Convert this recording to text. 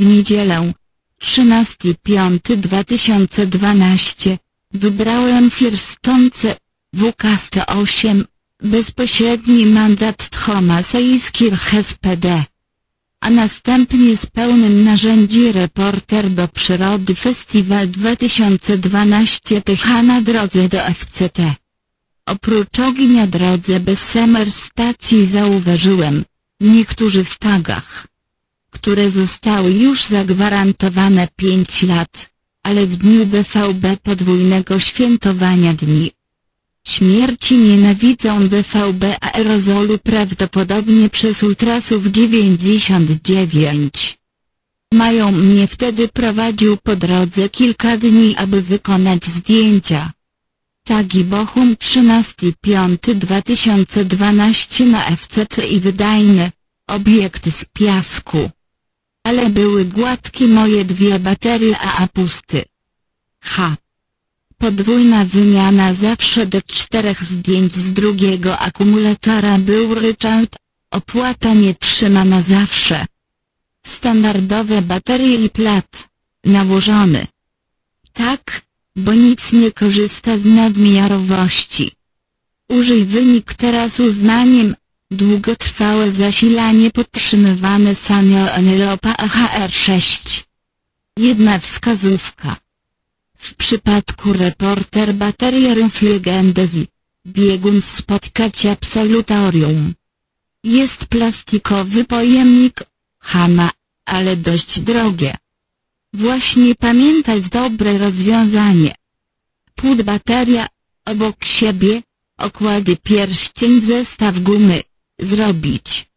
W niedzielę, 13.05.2012, wybrałem Firstonce, WK108, bezpośredni mandat Thomasejskirch SPD. A następnie z pełnym narzędzi reporter do przyrody Festiwal 2012 TH na drodze do FCT. Oprócz ognia drodze bez semer stacji zauważyłem, niektórzy w tagach, które zostały już zagwarantowane 5 lat, ale w dniu BVB podwójnego świętowania dni śmierci nienawidzą BVB aerozolu prawdopodobnie przez ultrasów 99. Mają mnie wtedy prowadził po drodze kilka dni aby wykonać zdjęcia. Tagi Bochum 13.05.2012 na FCT i wydajny, obiekt z piasku. Ale były gładkie moje dwie baterie a pusty. H. Podwójna wymiana zawsze do czterech zdjęć z drugiego akumulatora był ryczałt, opłata nie trzyma na zawsze. Standardowe baterie i plat, nałożony. Tak, bo nic nie korzysta z nadmiarowości. Użyj wynik teraz uznaniem, długotrwałe zasilanie podtrzymywane Sanyo Enelopa AHR6. Jedna wskazówka. W przypadku reporter bateria Reflegendezi, biegun spotkać absolutorium. Jest plastikowy pojemnik, Hama, ale dość drogie. Właśnie pamiętać dobre rozwiązanie. Płód bateria, obok siebie, okłady pierścień zestaw gumy, zrobić.